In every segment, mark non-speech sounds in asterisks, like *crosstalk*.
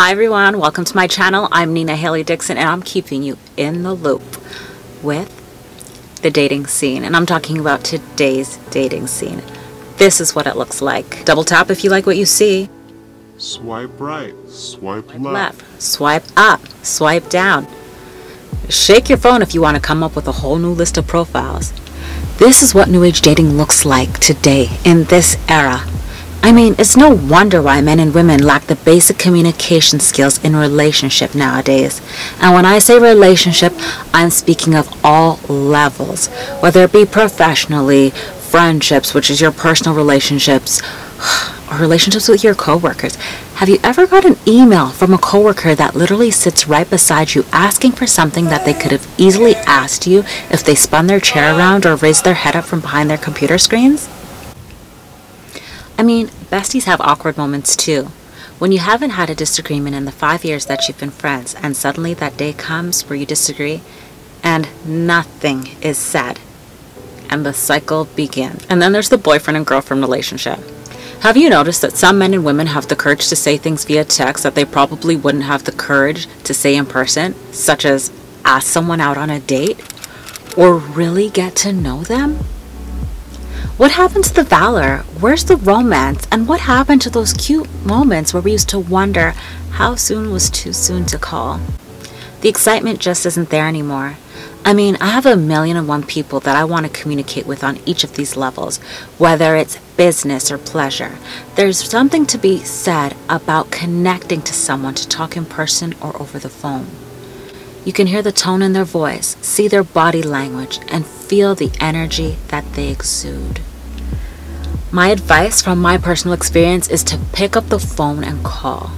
Hi everyone, welcome to my channel. I'm Nina Hallie Dixon and I'm keeping you in the loop with the dating scene. And I'm talking about today's dating scene. This is what it looks like. Double tap if you like what you see. Swipe right, swipe left. Left, swipe up, swipe down. Shake your phone if you want to come up with a whole new list of profiles. This is what New Age dating looks like today in this era. I mean, it's no wonder why men and women lack the basic communication skills in relationship nowadays. And when I say relationship, I'm speaking of all levels, whether it be professionally, friendships, which is your personal relationships, *sighs* or relationships with your coworkers. Have you ever got an email from a coworker that literally sits right beside you asking for something that they could have easily asked you if they spun their chair around or raised their head up from behind their computer screens? I mean, besties have awkward moments too. When you haven't had a disagreement in the five years that you've been friends, and suddenly that day comes where you disagree, and nothing is said, and the cycle begins. And then there's the boyfriend and girlfriend relationship. Have you noticed that some men and women have the courage to say things via text that they probably wouldn't have the courage to say in person, such as ask someone out on a date or really get to know them? What happened to the valor? Where's the romance? And what happened to those cute moments where we used to wonder how soon was too soon to call? The excitement just isn't there anymore. I mean, I have a million and one people that I want to communicate with on each of these levels, whether it's business or pleasure. There's something to be said about connecting to someone to talk in person or over the phone. You can hear the tone in their voice, see their body language, and feel the energy that they exude. My advice from my personal experience is to pick up the phone and call.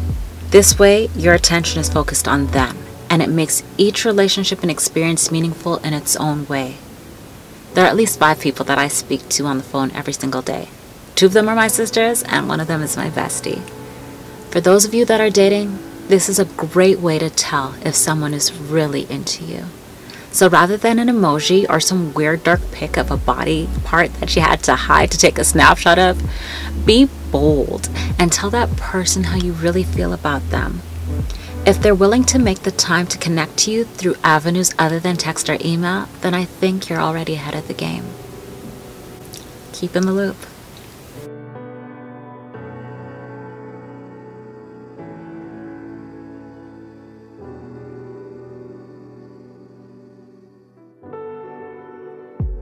This way, your attention is focused on them and it makes each relationship and experience meaningful in its own way. There are at least five people that I speak to on the phone every single day. Two of them are my sisters, and one of them is my bestie. For those of you that are dating, this is a great way to tell if someone is really into you. So rather than an emoji or some weird dark pic of a body part that you had to hide to take a snapshot of, be bold and tell that person how you really feel about them. If they're willing to make the time to connect to you through avenues other than text or email, then I think you're already ahead of the game. Keep in the loop.